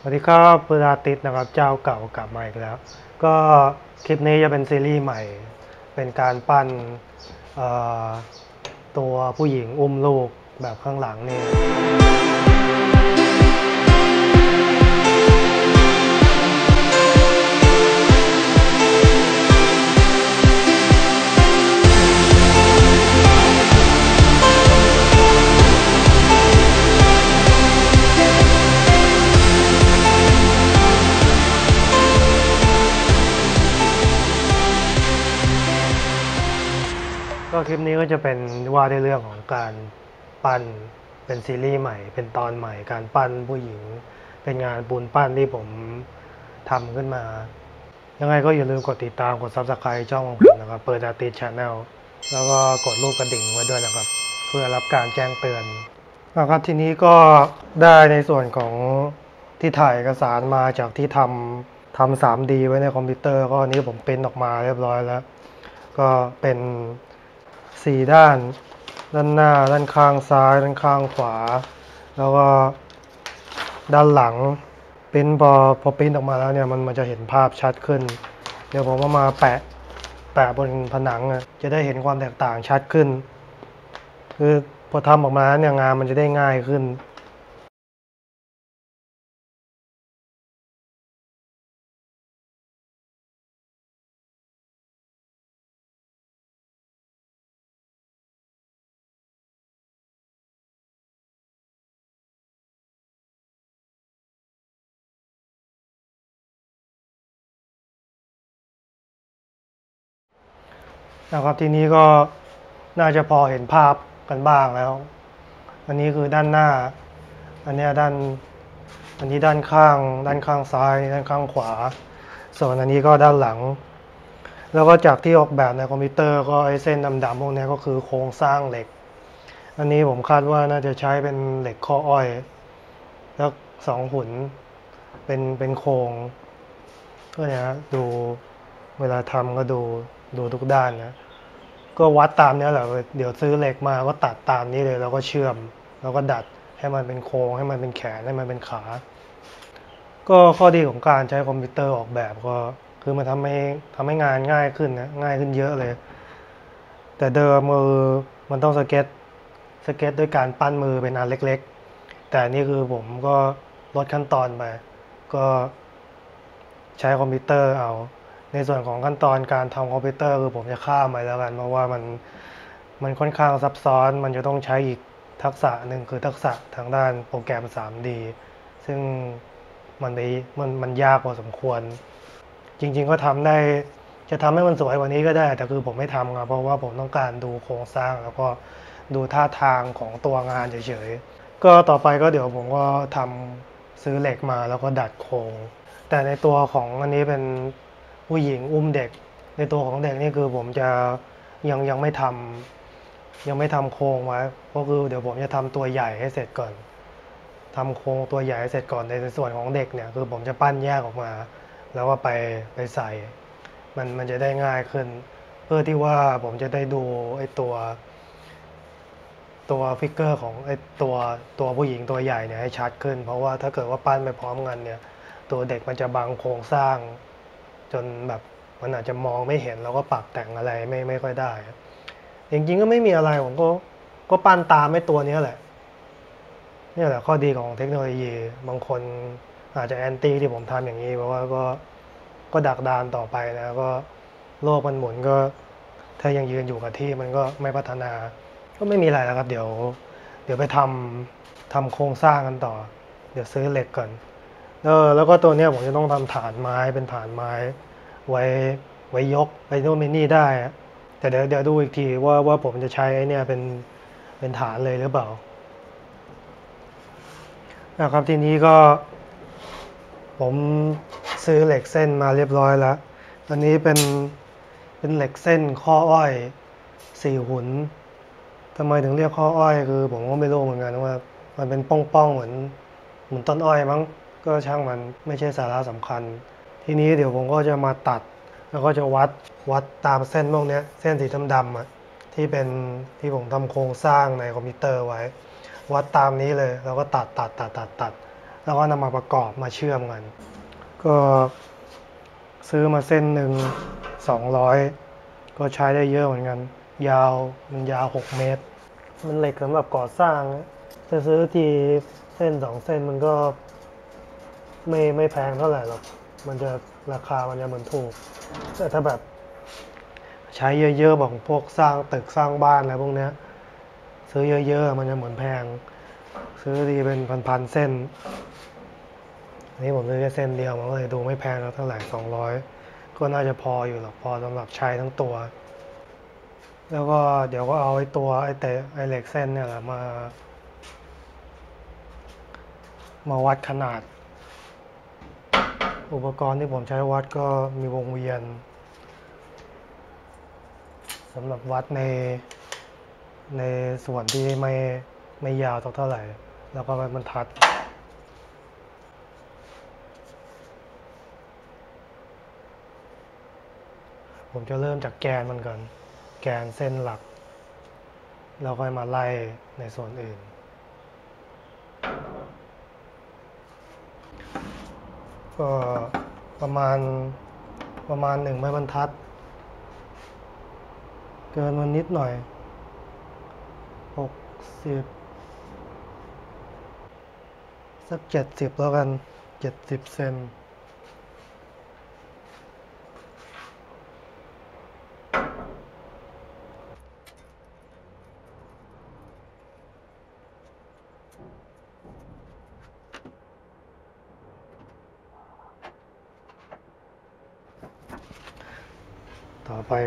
สวัสดีครับเพื่ออาติดนะครับเจ้าเก่ากลับมาอีกแล้ว ก็คลิปนี้จะเป็นซีรีส์ใหม่ เป็นการปั้นตัวผู้หญิงอุ้มลูกแบบข้างหลังนี่ ก็คลิปนี้ก็จะเป็นว่าในเรื่องของการปั้นเป็นซีรีส์ใหม่ เป็นตอนใหม่ การปั้นผู้หญิง เป็นงานปูนปั้นที่ผมทำขึ้นมา ยังไงก็อย่าลืมกดติดตามกด subscribe ช่องของผมนะครับ เปิดอาติชแนลแล้วก็กดรูปกระดิ่งไว้ด้วยนะครับ เพื่อรับการแจ้งเตือนนะครับทีนี้ก็ได้ในส่วนของที่ถ่ายเอกสารมาจากที่ทำทำ 3D ไว้ในคอมพิวเตอร์ก็อันนี้ผมเปริ้นออกมาเรียบร้อยแล้ว ก็เป็น สี่ด้าน ด้านหน้า ด้านข้างซ้าย ด้านข้างขวา แล้วก็ด้านหลังปริ้นพอพอปิ้นออกมาแล้วเนี่ยมันมันจะเห็นภาพชัดขึ้น เดี๋ยวผมก็มาแปะแปะบนผนังอะจะได้เห็นความแตกต่างชัดขึ้น คือพอทำออกมาแล้วเนี่ยงานมันจะได้ง่ายขึ้น นะครับทีนี้ก็น่าจะพอเห็นภาพกันบ้างแล้ว อันนี้คือด้านหน้า อันนี้ด้าน อันนี้ด้านข้าง ด้านข้างซ้าย ด้านข้างขวา ส่วนอันนี้ก็ด้านหลัง แล้วก็จากที่ออกแบบในคอมพิวเตอร์ก็ไอ้เส้นดำๆพวกนี้ก็คือโครงสร้างเหล็ก อันนี้ผมคาดว่าน่าจะใช้เป็นเหล็กข้ออ้อย แล้วสองหุ่น เป็นเป็นโครงก็เนี่ยดูเวลาทำก็ดู ดูทุกด้านนะ ก็วัดตามนี้แหละ เดี๋ยวซื้อเหล็กมาก็ตัดตามนี้เลย แล้วก็เชื่อม แล้วก็ดัดให้มันเป็นโครงให้มันเป็นแขนให้มันเป็นขา ก็ข้อดีของการใช้คอมพิวเตอร์ออกแบบก็คือมันทำให้ทำให้งานง่ายขึ้นนะง่ายขึ้นเยอะเลย แต่เดิมมือมันต้อง sketch sketch ด้วยการปั้นมือเป็นอันเล็ก ๆ แต่นี่คือผมก็ลดขั้นตอนไปก็ใช้คอมพิวเตอร์เอา ในส่วนของขั้นตอนการทำคอมพิวเตอร์คือผมจะข้ามไปแล้วกัน เพราะว่ามันมันค่อนข้างซับซ้อน มันจะต้องใช้อีกทักษะหนึ่งคือทักษะทางด้านโปรแกรม 3D ซึ่งมันไปมันมันยากพอสมควร จริง ๆ ก็ทำได้จะทำให้มันสวยกว่านี้ก็ได้ แต่คือผมไม่ทำครับเพราะว่าผมต้องการดูโครงสร้างแล้วก็ดูท่าทางของตัวงานเฉยๆ ก็ต่อไปก็เดี๋ยวผมก็ทำซื้อเหล็กมาแล้วก็ดัดโครง แต่ในตัวของอันนี้เป็น ผู้หญิงอุ้มเด็ก ในตัวของเด็กนี่คือผมจะยังยังไม่ทำยังไม่ทำโครงไว้ก็คือเดี๋ยวผมจะทำตัวใหญ่ให้เสร็จก่อนทำโครงตัวใหญ่ให้เสร็จก่อนในส่วนของเด็กเนี่ยคือผมจะปั้นแยกออกมา แล้วก็ไปไปใส่ มันมันจะได้ง่ายขึ้น เพื่อที่ว่าผมจะได้ดูไอ้ตัวตัว figure ของไอ้ตัวตัวผู้หญิงตัวใหญ่เนี่ยให้ชัดขึ้น เพราะว่าถ้าเกิดว่าปั้นไปพร้อมกันเนี่ย ตัวเด็กมันจะบังโครงสร้าง จนแบบมันอาจจะมองไม่เห็นแล้วก็ปรับแต่งอะไรไม่ไม่ค่อยได้จริงๆก็ไม่มีอะไรผมก็ก็ปั้นตามไอ้ตัวนี้แหละนี่แหละข้อดีของเทคโนโลยีบางคนอาจจะ anti ที่ผมทำอย่างนี้เพราะว่าก็ก็ดักดานต่อไปนะก็โลกมันหมุนก็ ถ้ายังยืนอยู่กับที่มันก็ไม่พัฒนา ก็ไม่มีอะไรแล้วครับ เดี๋ยว เดี๋ยวไปทำทำโครงสร้างกันต่อ เดี๋ยวซื้อเหล็กก่อน เออแล้วก็ตัวเนี้ยผมจะต้องทำฐานไม้เป็นฐานไม้ ไว้ไว้ยกไปโน่นไปนี่ได้ แต่เดี๋ยวเดี๋ยวดูอีกทีว่าว่าผมจะใช้ไอ้เนี่ยเป็นเป็นฐานเลยหรือเปล่านะครับทีนี้ก็ ผมซื้อเหล็กเส้นมาเรียบร้อยแล้วอันนี้เป็นเป็นเหล็กเส้นข้ออ้อยสี่หุนทำไมถึงเรียกข้ออ้อยคือ ผมก็ไม่รู้เหมือนกันว่า มันเป็นป้องๆเหมือนเหมือนต้นอ้อยมั้ง ก็ช่างมันไม่ใช่สาระสำคัญ ทีนี้เดี๋ยวผมก็จะมาตัด แล้วก็จะวัดวัดตามเส้นพวกนี้เส้นสีดำๆอะที่เป็นที่ผมทำโครงสร้างในคอมพิวเตอร์ไว้ วัดตามนี้เลยแล้วก็ตัดตัดตัดตัดตัดแล้วก็นำมาประกอบมาเชื่อมกัน ก็ซื้อมาเส้นหนึ่งสองร้อยก็ใช้ได้เยอะเหมือนกัน ยาวมันยาวหกเมตร มันเหล็กสำหรับก่อสร้างจะซื้อทีเส้นสองเส้นมันก็ ไม่ไม่แพงเท่าไหร่หรอก มันจะราคามันจะเหมือนถูก แต่ถ้าแบบ ใช้เยอะๆบอกพวกสร้างตึกสร้างบ้านอะไรพวกเนี้ย ซื้อเยอะๆมันจะเหมือนแพง ซื้อทีเป็นพันๆเส้น อันนี้ผมซื้อแค่เส้นเดียวมันก็เลยดูไม่แพงแล้วเท่าไหร่สองร้อยก็น่าจะพออยู่หรอกพอสำหรับใช้ทั้งตัว แล้วก็เดี๋ยวก็เอาไอ้ตัวไอ้เตะไอ้เหล็กเส้นเนี่ยแหละมามาวัดขนาด อุปกรณ์ที่ผมใช้วัดก็มีวงเวียนสำหรับวัดในในส่วนที่ไม่ไม่ยาวเท่าไหร่ แล้วก็ไว้บรรทัดผมจะเริ่มจากแกนมันก่อน แกนเส้นหลัก แล้วค่อยมาไล่ในส่วนอื่น ก็ประมาณประมาณหนึ่งไม้บรรทัด เกินมันนิดหน่อยหกสิบสักเจ็ดสิบแล้วกันเจ็ดสิบเซน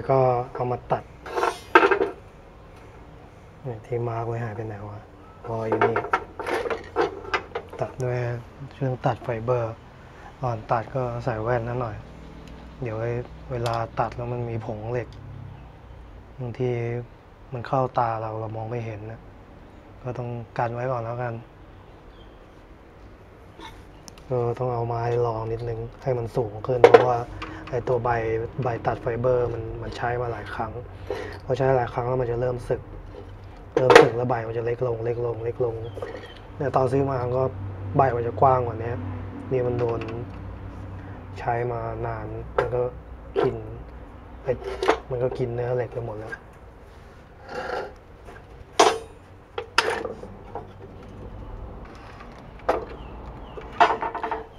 ก็เอามาตัดที่มาร์กไว้หายไปไหนวะพออยู่นี่ ตัดด้วยเครื่องตัดไฟเบอร์ก่อนตัดก็ใส่แว่นนั่นหน่อย เดี๋ยวเวลาตัดแล้วมันมีผงเหล็กบางทีมันเข้าตาเราเรามองไม่เห็นนะก็ต้องกันไว้ก่อนแล้วกันก็ต้องเอาไม้รองนิดนึงให้มันสูงขึ้นเพราะว่า ไอตัวใบใบตัดไฟเบอร์มันมันใช้มาหลายครั้งพอใช้หลายครั้งแล้วมันจะเริ่มสึก เริ่มสึกแล้วใบมันจะเล็กลง เล็กลง เล็กลงเนี่ยตอนซื้อมาก็ใบมันจะกว้างกว่านี้นี่มันโดนใช้มานานมันก็กินมันก็กินเนื้อเหล็กไปหมดแล้ว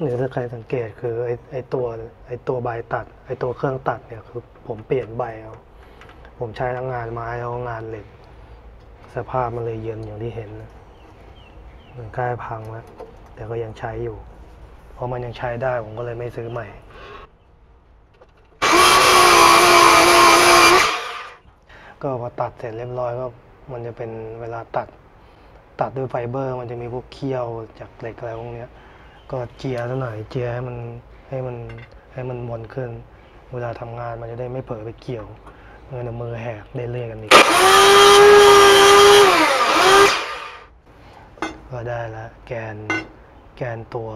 หรือถ้าใครสังเกตคือไอ้ไอตัวไอ้ตัวใบตัด ไอ้ตัวเครื่องตัดเนี่ยคือผมเปลี่ยนใบเอาผมใช้ทั้งงานไม้แล้วงานเหล็ก สภาพมันเลยเย็นอย่างที่เห็นมันใกล้พังแล้วแต่ก็ยังใช้อยู่ เพราะมันยังใช้ได้ผมก็เลยไม่ซื้อใหม่ ก็พอตัดเสร็จเรียบร้อยก็มันจะเป็นเวลาตัด ตัดด้วยไฟเบอร์ มันจะมีพวกเคี้ยวจากเหล็กอะไรพวกเนี้ย ก็เจียซะหน่อยเจียให้มันให้มันให้มันมนขึ้น เวลาทำงานมันจะได้ไม่เผลอไปเกี่ยวเงินมือแหกได้เรื่อยกันอีกก็ได้แล้วแกนแกนตัว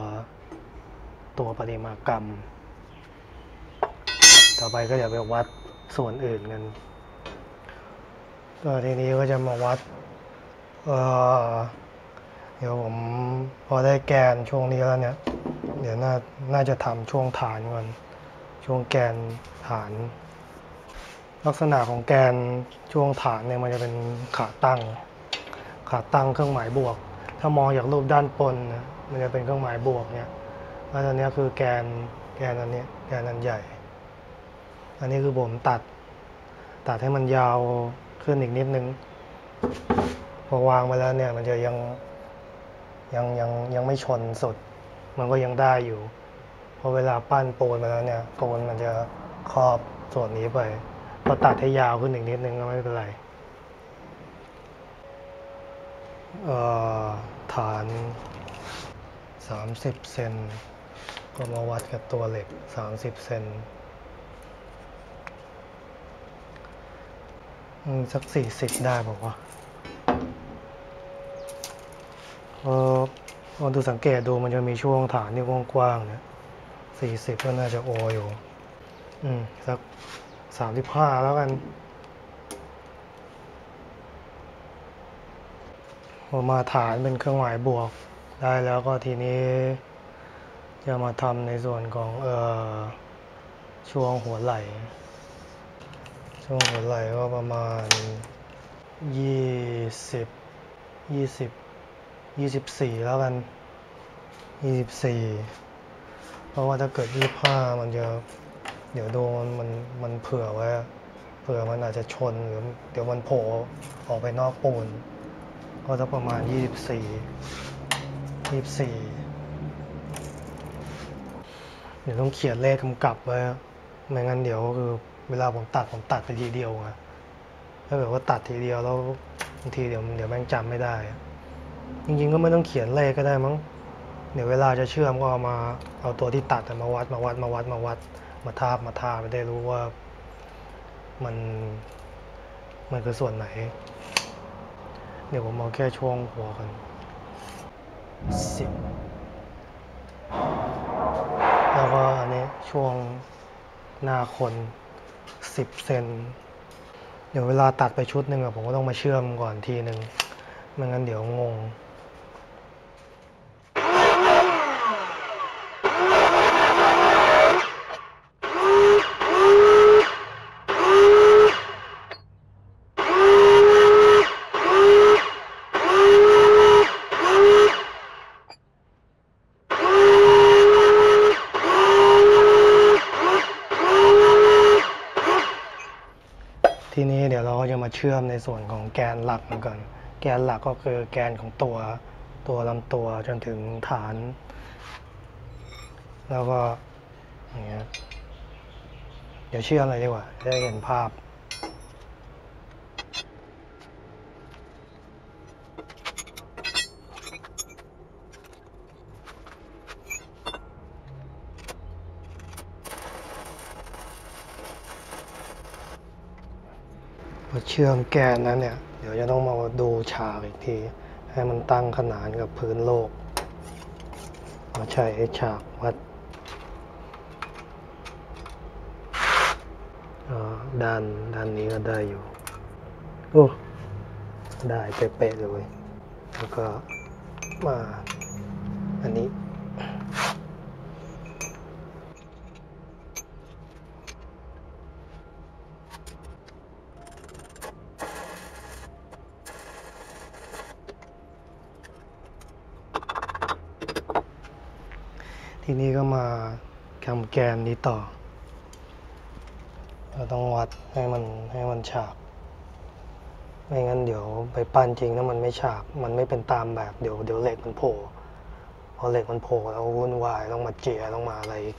ตัวปฏิมากรรม ต่อไปก็เดี๋ยวไปวัดส่วนอื่นกันก็ทีนี้ก็จะมาวัด เอ่อ เดี๋ยวผมพอได้แกนช่วงนี้แล้วเนี่ย เดี๋ยวน่าน่าจะทำช่วงฐานก่อน ช่วงแกนฐาน ลักษณะของแกนช่วงฐานเนี่ยมันจะเป็นขาตั้ง ขาตั้งเครื่องหมายบวก ถ้ามองจากรูปด้านบนนะมันจะเป็นเครื่องหมายบวกเนี่ยแล้วอันนี้คือแกนแกนอันนี้แกนอันใหญ่ อันนี้คือผมตัด ตัดให้มันยาวขึ้นอีกนิดนึงพอวางไปแล้วเนี่ยมันจะยัง ยังยังยังไม่ชนสุด มันก็ยังได้อยู่พอเวลาปั้นปูนมาแล้วเนี่ยปูนมันจะครอบส่วนนี้ไปพอตัดให้ยาวขึ้นอีกนิดนึงก็ไม่เป็นไรเอ่อฐาน 30 เซนก็มาวัดกับตัวเหล็ก 30 เซนอืมสัก 40 ได้บอกว่าเออ ลองดูสังเกตดูมันจะมีช่วงฐานที่กว้างๆเนี่ย40ก็น่าจะโออยู่ อืม สัก35แล้วกันพอมาฐานเป็นเครื่องหมายบวก ได้แล้วก็ทีนี้ จะมาทำในส่วนของ เอ่อ ช่วงหัวไหล่ ช่วงหัวไหล่ก็ประมาณยี่สิบยี่สิบ ยี่สิบสี่แล้วกันยี่สิบสี่เพราะว่าถ้าเกิดยี่ห้ามันจะเดี๋ยวโดนมันมันเผื่อไว้เผื่อมันอาจจะชนหรือเดี๋ยวมันโผล่ออกไปนอกปูน ก็จะประมาณยี่สิบสี่ยี่สิบสี่เดี๋ยวต้องเขียนเลขกำกับไว้ไม่งั้นเดี๋ยวคือเวลาผมตัดผมตัดไปทีเดียวไงถ้าเกิดว่าตัดทีเดียวแล้วบางทีเดี๋ยวเดี๋ยวแม่งจำไม่ได้ จริงๆก็ไม่ต้องเขียนเลขก็ได้มั้งเดี๋ยวเวลาจะเชื่อมก็เอามาเอาตัวที่ตัดมาวัดมาวัดมาวัดมาวัดมาทาบมาทาไปได้รู้ว่ามันมันคือส่วนไหน เดี๋ยวผมเอาแค่ช่วงหัวกันสิบแล้วก็อันนี้ช่วงหน้าคนสิบเซนเดี๋ยวเวลาตัดไปชุดหนึ่งอะผมก็ต้องมาเชื่อมก่อนทีหนึ่ง ไม่งั้นเดี๋ยวงงทีนี้เดี๋ยวเราก็จะมาเชื่อมในส่วนของแกนหลักมันก่อน กนหลักก็คือแกนของตัวตัวลำตัวจนถึงฐาน แล้วก็อย่างเงี้ยเดี๋ยวเชื่อมเลยดีกว่าจะได้เห็นภาพ ชื่อมแกนนั้นเนี่ย เดี๋ยวจะต้องมาดูฉากอีกที ให้มันตั้งขนานกับพื้นโลกมาใช้ไอ้ฉากวัดด้านด้านนี้ก็ได้อยู่ โอ้ ได้เป๊ะๆเลย แล้วก็มาอันนี้ ทีนี้ก็มา ทำแกนนี้ต่อ เราต้องวัดให้มันให้มันฉาบ ไม่งั้นเดี๋ยวไปปั้นจริงถ้ามันไม่ฉาบ มันไม่เป็นตามแบบเดี๋ยวเดี๋ยวเหล็กมันโผล่ พอเหล็กมันโผล่แล้ววุ่นวายต้องมาเจียต้องมาอะไรอีก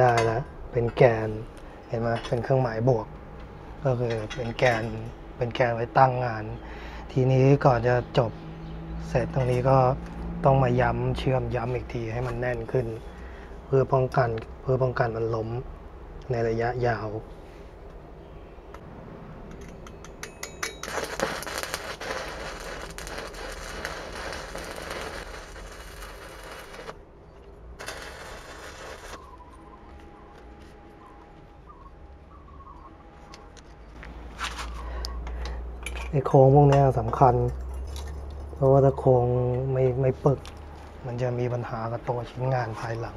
ได้แล้ว เป็นแกน เห็นไหมเป็นเครื่องหมายบวก ก็คือเป็นแกน เป็นแกนไว้ตั้งงาน ทีนี้ก่อนจะจบเสร็จตรงนี้ก็ต้องมาย้ำเชื่อมย้ำอีกทีให้มันแน่นขึ้น เพื่อป้องกันเพื่อป้องกันมันล้มในระยะยาว ไอ้โค้งพวกนี้สำคัญ เพราะว่าถ้าโค้งไม่ไม่ปึก มันจะมีปัญหากับตัวชิ้นงานภายหลัง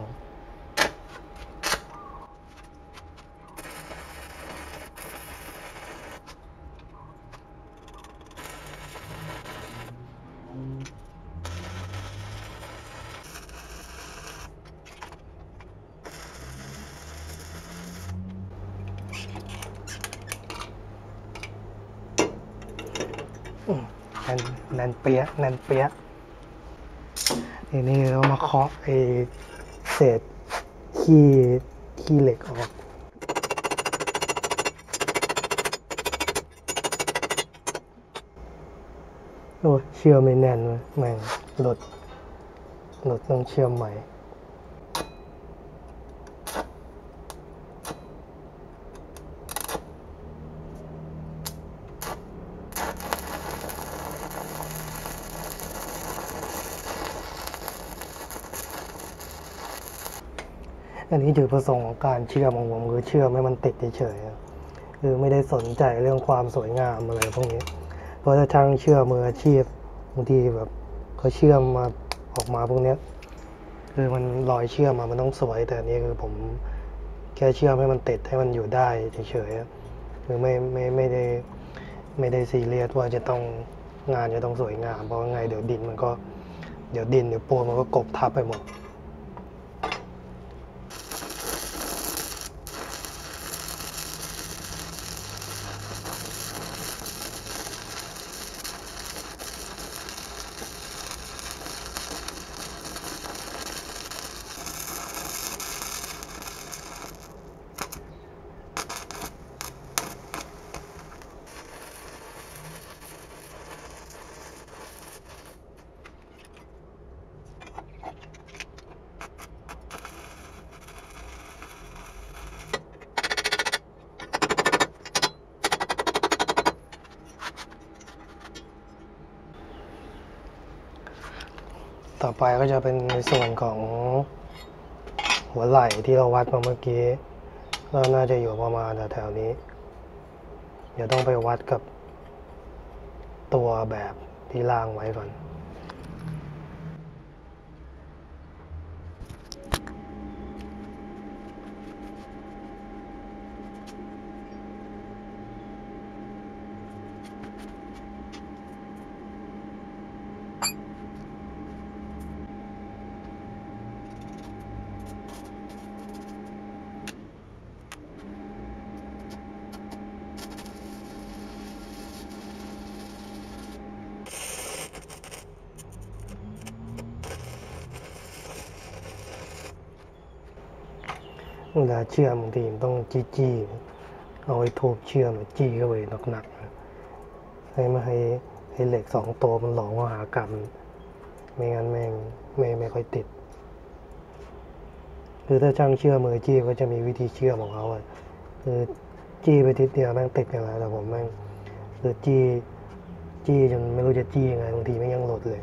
อืมแน่นแน่น เปียะแน่นเปียะทีนี้เรามาเคาะไอเศษขี้ขี้เหล็กออกโอ้ยเชื่อมไม่แน่นเลยแม่งหลุดหลุดต้องเชื่อมใหม่ อันนี้จุดประสงค์ของการเชื่อมของผมคือเชื่อมให้มันติดเฉยๆคือไม่ได้สนใจเรื่องความสวยงามอะไรพวกนี้ เพราะถ้าช่างเชื่อมมืออาชีพบางทีแบบเขาเชื่อมมาออกมาพวกนี้คือมันรอยเชื่อมมามันต้องสวย แต่อันนี้คือผมแค่เชื่อมให้มันติดให้มันอยู่ได้เฉยๆคือไม่ไม่ไม่ได้ไม่ได้ซีเรียสว่าจะต้องงานจะต้องสวยงามเพราะว่าไงเดี๋ยวดินมันก็เดี๋ยวดินเดี๋ยวปูนมันก็กบทับไปหมด ไปก็จะเป็นในส่วนของหัวไหล่ที่เราวัดมาเมื่อกี้ก็น่าจะอยู่ประมาณแถวๆนี้ เดี๋ยวต้องไปวัดกับตัวแบบที่ล่างไว้ก่อน เวลาเชื่อมบางทีมันต้องจี้จี้เอาไว้ทูบเชื่อมจี้เข้าไปหนักๆให้ไม่ให้ให้เหล็กสองตัวมันหลอมเข้าหากันไม่งั้นแม่งไม่ไม่ค่อยติด คือถ้าช่างเชื่อมมือจี้ก็จะมีวิธีเชื่อมของเขาอะคือจี้ไปทีเดียวแม่งติดกันแล้วแต่ผมแม่งคือจี้จี้จนไม่รู้จะจี้ยังไงบางทีไม่งยังหลุดเลย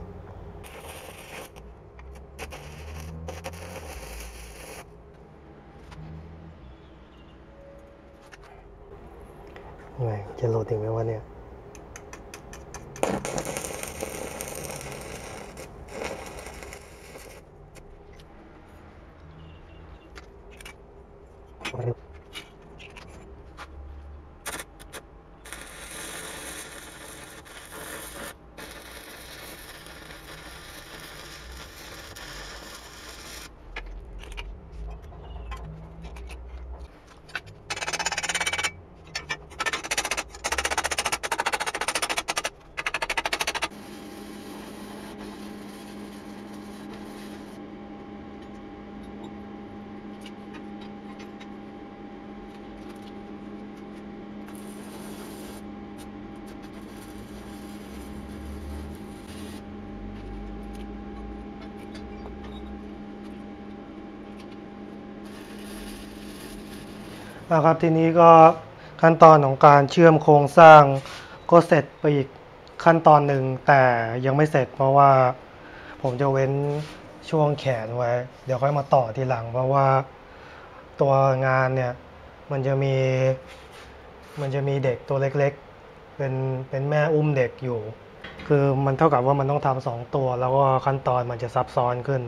ไงจะโหลดถึงไหมวะเนี่ย นะครับทีนี้ก็ขั้นตอนของการเชื่อมโครงสร้างก็เสร็จไปอีกขั้นตอนหนึ่งแต่ยังไม่เสร็จเพราะว่าผมจะเว้นช่วงแขนไว้ เดี๋ยวค่อยมาต่อทีหลัง เพราะว่าตัวงานเนี่ยมันจะมีมันจะมีเด็กตัวเล็กๆ เป็นเป็นแม่อุ้มเด็กอยู่ คือมันเท่ากับว่ามันต้องทำสองตัว แล้วก็ขั้นตอนมันจะซับซ้อนขึ้น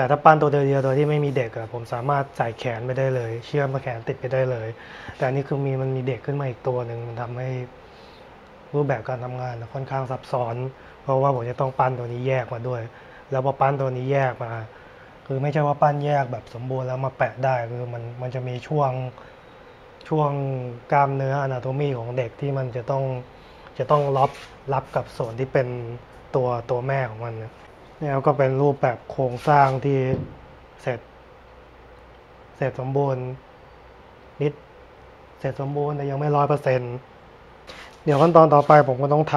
แต่ถ้าปั้นตัวเดียวๆโดยที่ไม่มีเด็กอะผมสามารถใส่แขนไปได้เลย เชื่อมมาแขนติดไปได้เลย แต่อันนี้คือมีมันมีเด็กขึ้นมาอีกตัวหนึ่งมันทำให้รูปแบบการทำงานค่อนข้างซับซ้อน เพราะว่าผมจะต้องปั้นตัวนี้แยกมาด้วย แล้วพอปั้นตัวนี้แยกมา คือไม่ใช่ว่าปั้นแยกแบบสมบูรณ์แล้วมาแปะได้คือมันมันจะมีช่วงช่วงกล้ามเนื้ออนาโตมีของเด็กที่มันจะต้องจะต้องรับรับกับส่วนที่เป็นตัวตัวแม่ของมัน เนี่ยก็เป็นรูปแบบโครงสร้างที่เสร็จ เสร็จสมบูรณ์นิด เสร็จสมบูรณ์แต่ยังไม่ร้อยเปอร์เซ็นเดี๋ยวขั้นตอนต่อไปผมก็ต้องท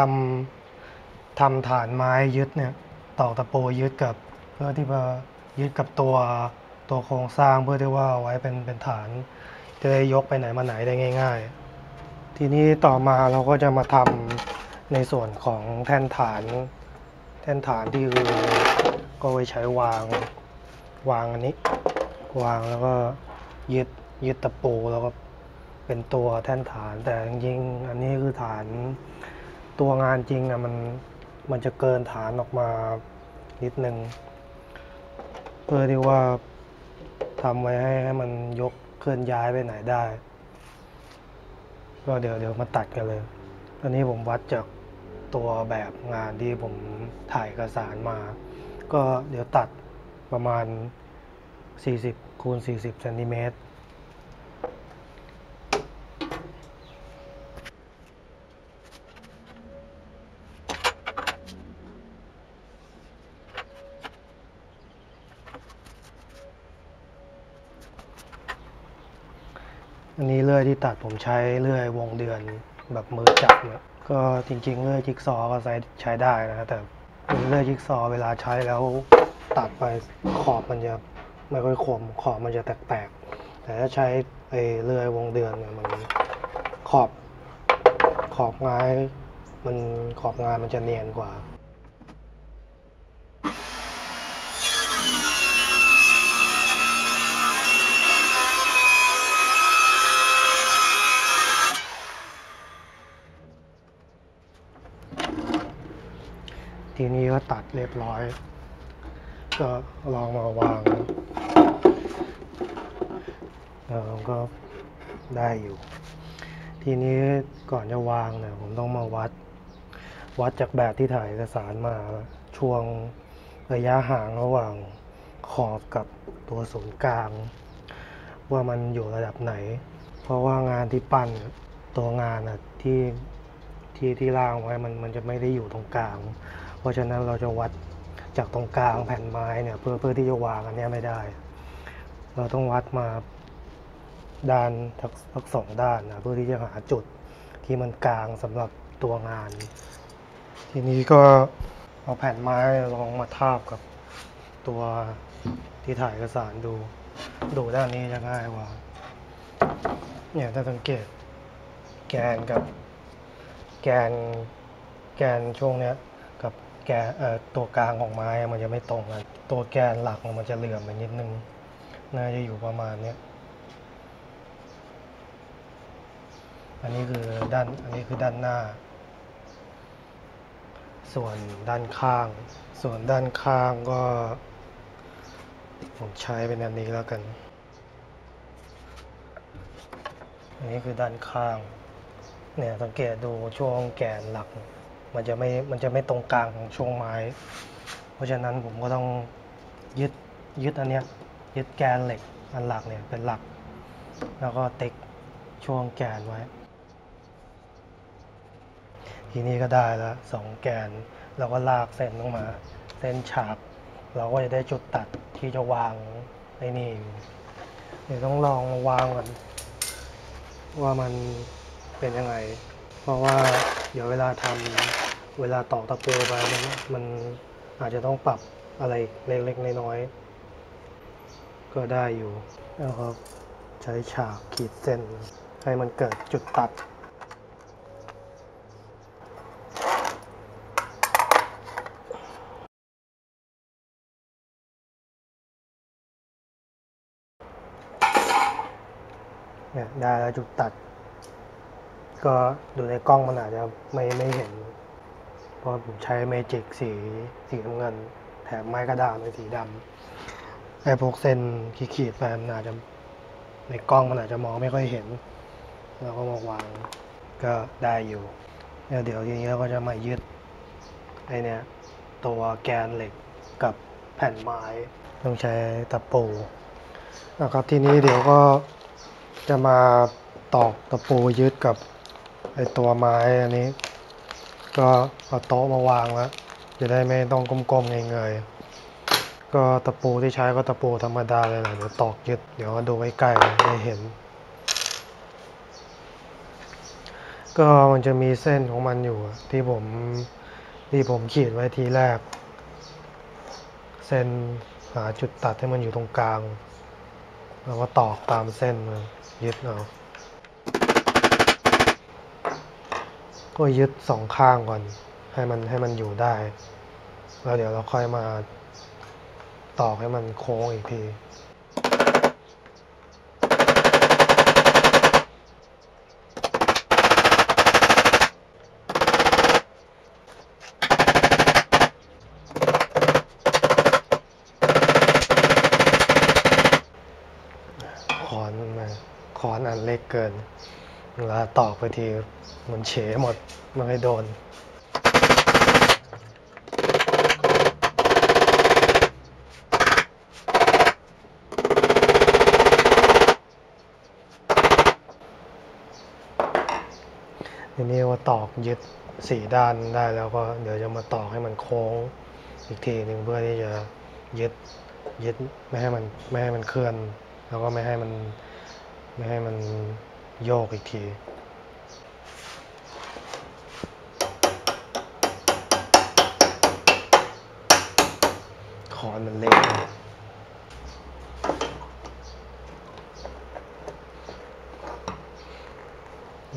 ำทำฐานไม้ยึดเนี่ยตอกตะปูยึดกับเพื่อที่ว่ายึดกับตัวตัวโครงสร้างเพื่อที่ว่าเอาไว้เป็นเป็นฐาน จะได้ยกไปไหนมาไหนได้ง่าย ๆ ทีนี้ต่อมาเราก็จะมาทำในส่วนของแท่นฐาน แท่นฐานที่คือก็ไว้ใช้วางวางอันนี้ วางแล้วก็ยึดยึดตะปูแล้วก็เป็นตัวแท่นฐานแต่จริงๆอันนี้คือฐานตัวงานจริงอะมันมันจะเกินฐานออกมานิดนึงเพื่อที่ว่าทำไว้ให้ให้มันยกเคลื่อนย้ายไปไหนได้ ก็เดี๋ยวเดี๋ยวมาตัดกันเลย อันนี้ผมวัดจาก ตัวแบบงานที่ผมถ่ายเอกสารมา ก็เดี๋ยวตัดประมาณ 40คูณ40เซนติเมตรอันนี้เลื่อยที่ตัดผมใช้เลื่อยวงเดือนแบบมือจับเนี่ย ก็จริงๆเลื่อยจิ๊กซอว์ก็ใช้ใช้ได้นะแต่เลื่อยจิ๊กซอว์เวลาใช้แล้วตัดไปขอบมันจะไม่ค่อยคมขอบมันจะแตกๆ แต่ถ้าใช้ไอ้เลื่อยวงเดือนเนี่ยมันขอบขอบงายมันขอบงานมันจะเนียนกว่า ทีนี้ก็ตัดเรียบร้อย ก็ลองมาวางเออก็ได้อยู่ ทีนี้ก่อนจะวางเนี่ยผมต้องมาวัด วัดจากแบบที่ถ่ายเอกสารมาช่วงระยะห่างระหว่างขอบกับตัวศูนย์กลาง ว่ามันอยู่ระดับไหน เพราะว่างานที่ปั้นตัวงานอะที่ที่ที่ร่างไว้มันมันจะไม่ได้อยู่ตรงกลาง เพราะฉะนั้นเราจะวัดจากตรงกลางแผ่นไม้เนี่ยเพื่อเพื่อที่จะวางอันนี้ไม่ได้ เราต้องวัดมาด้านทั้งสองด้านนะเพื่อที่จะหาจุดที่มันกลางสำหรับตัวงาน ทีนี้ก็เอาแผ่นไม้ลองมาทาบกับตัวที่ถ่ายเอกสารดู ดูด้านนี้จะง่ายกว่า เนี่ยถ้าสังเกตแกนกับแกนแกนช่วงเนี้ย แกนเอ่อตัวกลางของไม้มันจะไม่ตรงกันตัวแกนหลักมันจะเหลื่อมไปนิดนึง น่าจะอยู่ประมาณเนี้ยอันนี้คือด้านอันนี้คือด้านหน้า ส่วนด้านข้าง ส่วนด้านข้างก็ ผมใช้เป็นอันนี้แล้วกัน อันนี้คือด้านข้างเนี่ยสังเกตดูช่วงแกนหลัก มันจะไม่มันจะไม่ตรงกลางของช่วงไม้ เพราะฉะนั้นผมก็ต้องยึดยึดอันเนี้ยยึดแกนเหล็กอันหลักเนี่ยเป็นหลัก แล้วก็ติ๊กช่วงแกนไว้ ทีนี้ก็ได้แล้วสองแกนเราก็ลากเส้นลงมา เส้นฉาก เราก็จะได้จุดตัดที่จะวางไอ้นี่เดี๋ยวต้องลองวางก่อนว่ามันเป็นยังไง เพราะว่าเดี๋ยวเวลาทำ เวลาตอกตะปูไปมันมันอาจจะต้องปรับอะไรเล็กๆน้อยๆก็ได้อยู่แล้วก็ใช้ฉากขีดเส้น ให้มันเกิดจุดตัดเนี่ยได้แล้วจุดตัด ก็ดูในกล้องมันอาจจะไม่ไม่เห็น เพราะผมใช้เมจิกสีสีน้ำเงิน แถมไม้กระดานเป็นสีดำไอ้พวกเส้นขีดๆไปมันอาจจะในกล้องมันอาจจะมองไม่ค่อยเห็น เราก็มาวางก็ได้อยู่แล้วเดี๋ยวทีนี้เราก็จะมายึดไอเนี่ยตัวแกนเหล็กกับแผ่นไม้ต้องใช้ตะปูนะครับทีนี้เดี๋ยวก็จะมาตอกตะปูยึดกับไอตัวไม้อันนี้ ก็เอาโต๊ะมาวางแล้วจะได้ไม่ต้องก้มๆเงยๆก็ตะปูที่ใช้ก็ตะปูธรรมดาเลยแหละเดี๋ยวตอกยึดเดี๋ยวดูใกล้ๆได้เห็น ก็มันจะมีเส้นของมันอยู่ที่ผมที่ผมขีดไว้ทีแรก เส้นหาจุดตัดให้มันอยู่ตรงกลางแล้วก็ตอกตามเส้นมายึดเอา ก็ยึดสองข้างก่อน ให้มันให้มันอยู่ได้ แล้วเดี๋ยวเราค่อยมาตอกให้มันโค้งอีกทีขอนมาขอนอันเล็กเกิน เวลาตอกไปทีมันเฉหมดมันไม่โดน ทีนี้ว่าตอกยึดสี่ด้านได้แล้วก็เดี๋ยวจะมาตอกให้มันโค้งอีกทีหนึ่งเพื่อที่จะยึดยึดไม่ให้มันไม่ให้มันเคลื่อน แล้วก็ไม่ให้มันไม่ให้มัน โยกอีกทีขอนมันเล็ก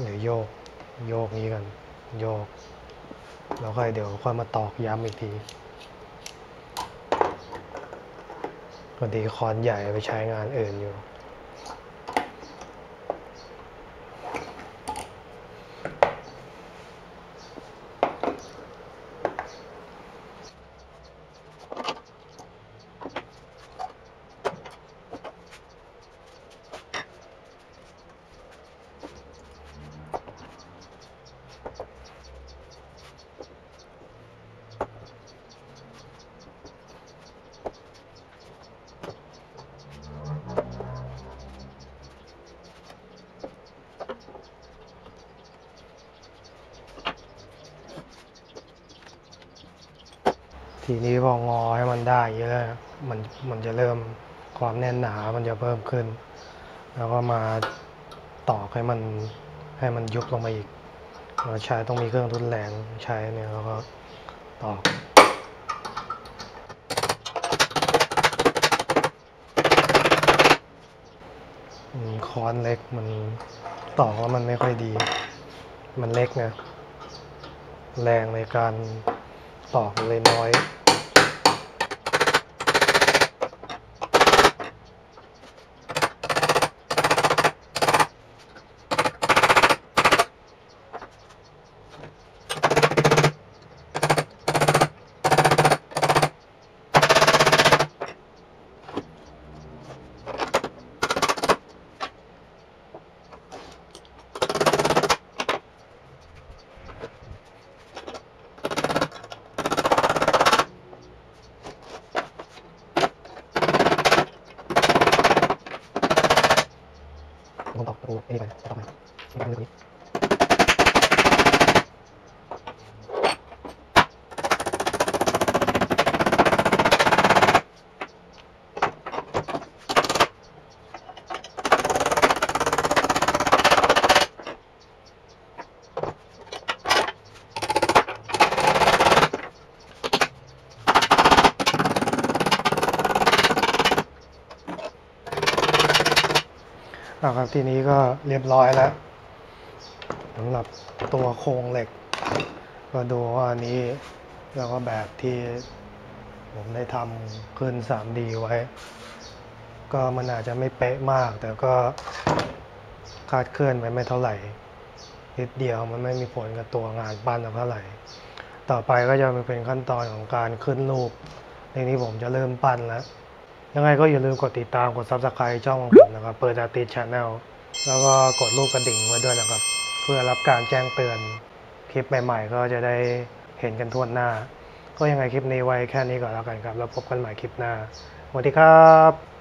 เดี๋ยวโยก โยกนี้กัน โยก แล้วค่อยเดี๋ยวค่อยมาตอกย้ำอีกทีพอดีคอนใหญ่ไปใช้งานอื่นอยู่ ทีนี้พองอให้มันได้เยอะมันมันจะเริ่มความแน่นหนา มันจะเพิ่มขึ้น แล้วก็มาตอกให้มันให้มันยุบลงมาอีกเราใช้ต้องมีเครื่องทุนแรงใช้เนี่ยแล้วก็ตอกค้อนเล็กมันตอกแล้วมันไม่ค่อยดี มันเล็กไงแรงในการตอกเลยน้อย ผมตอกประตูนี่ไปตอกมาตอกตรงนี้อะครับ ทีนี้ก็เรียบร้อยแล้วสำหรับตัวโครงเหล็ก ก็ดูว่าอันนี้แล้วก็แบบที่ผมได้ทำขึ้น 3D ไว้ ก็มันอาจจะไม่เป๊ะมาก แต่ก็คาดเคลื่อนไปไม่เท่าไหร่นิดเดียวมันไม่มีผลกับตัวงานปั้นเท่าไหร่ ต่อไปก็จะเป็นขั้นตอนของการขึ้นรูปในนี้ผมจะเริ่มปั้นแล้ว ยังไงก็อย่าลืมกดติดตามกด subscribe ช่องของผมนะครับ เปิดอาติชแนลแล้วก็กดรูปกระดิ่งไว้ด้วยนะครับ เพื่อรับการแจ้งเตือนคลิปใหม่ๆ ก็จะได้เห็นกันทั่วหน้า ก็ยังไงคลิปนี้ไว้แค่นี้ก่อนแล้วกันครับ แล้วพบกันใหม่คลิปหน้าสวัสดีครับ